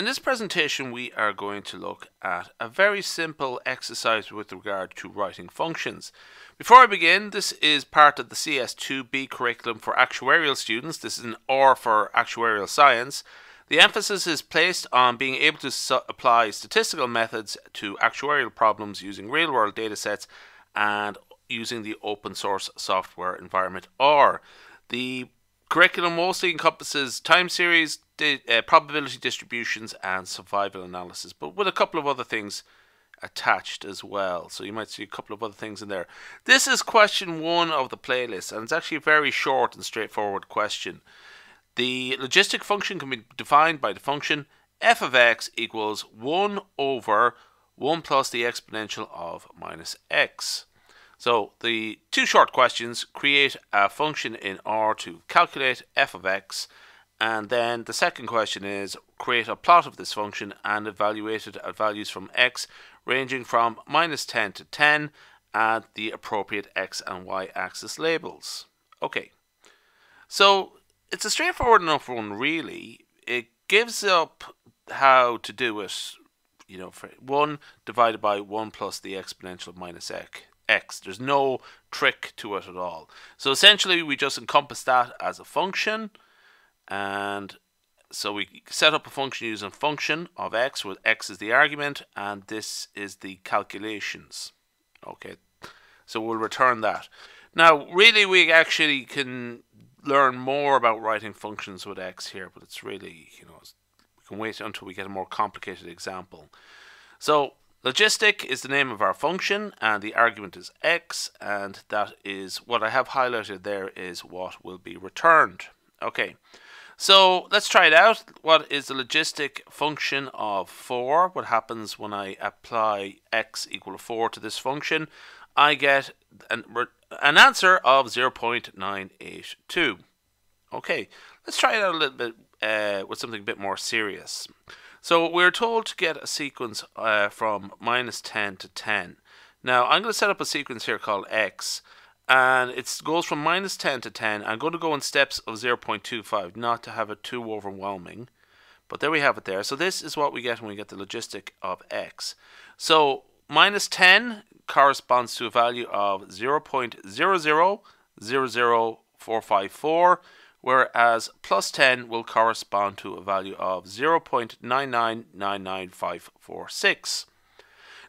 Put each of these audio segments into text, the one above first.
In this presentation we are going to look at a very simple exercise with regard to writing functions. Before I begin, this is part of the CS2B curriculum for actuarial students. This is an R for actuarial science. The emphasis is placed on being able to apply statistical methods to actuarial problems using real-world data sets and using the open source software environment R. The curriculum mostly encompasses time series, di uh, probability distributions, and survival analysis, but with a couple of other things attached as well. So you might see a couple of other things in there. This is question one of the playlist, and it's actually a very short and straightforward question. The logistic function can be defined by the function f of x equals 1 over 1 plus the exponential of minus x. So the two short questions create a function in R to calculate f of x and then the second question is create a plot of this function and evaluate it at values from x ranging from minus 10 to 10 at the appropriate x and y axis labels. Okay, so it's a straightforward enough one really. It gives up how to do it, you know, for 1 divided by 1 plus the exponential of minus x x. There's no trick to it at all. So essentially we just encompass that as a function and so we set up a function using function of x where x is the argument and this is the calculations. Okay, so we'll return that. Now really we actually can learn more about writing functions with x here but it's really, you know, we can wait until we get a more complicated example. So Logistic is the name of our function and the argument is x and that is what I have highlighted there is what will be returned. Okay, so let's try it out. What is the logistic function of 4? What happens when I apply x equal to 4 to this function? I get an, an answer of 0.982. Okay, let's try it out a little bit uh, with something a bit more serious. So we're told to get a sequence uh, from minus 10 to 10. Now I'm going to set up a sequence here called x and it goes from minus 10 to 10. I'm going to go in steps of 0.25 not to have it too overwhelming. But there we have it there. So this is what we get when we get the logistic of x. So minus 10 corresponds to a value of 0.0000454 whereas plus 10 will correspond to a value of 0.9999546.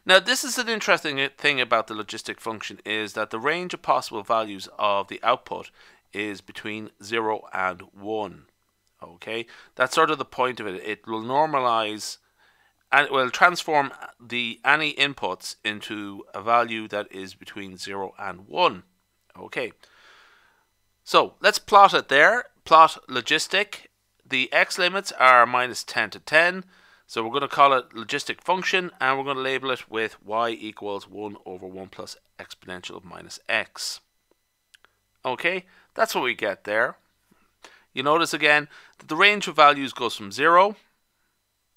Now this is an interesting thing about the logistic function is that the range of possible values of the output is between 0 and 1. Okay, that's sort of the point of it. It will normalize and it will transform the any inputs into a value that is between 0 and 1. Okay. So let's plot it there. Plot logistic. The x limits are minus 10 to 10. So we're going to call it logistic function and we're going to label it with y equals 1 over 1 plus exponential of minus x. Okay, that's what we get there. You notice again that the range of values goes from 0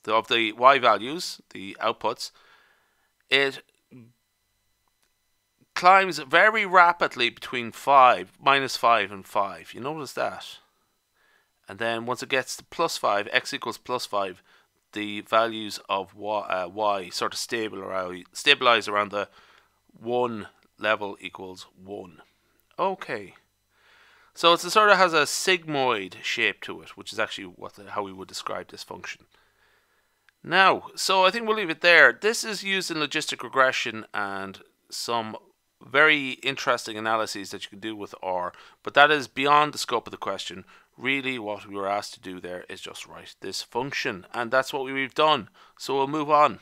of the y values, the outputs, it climbs very rapidly between 5, minus 5 and 5. You notice that? And then once it gets to plus 5, x equals plus 5, the values of y, uh, y sort of stable around, stabilize around the 1 level equals 1. Okay. So it sort of has a sigmoid shape to it, which is actually what the, how we would describe this function. Now, so I think we'll leave it there. This is used in logistic regression and some very interesting analyses that you can do with R, but that is beyond the scope of the question. Really, what we were asked to do there is just write this function, and that's what we've done. So we'll move on.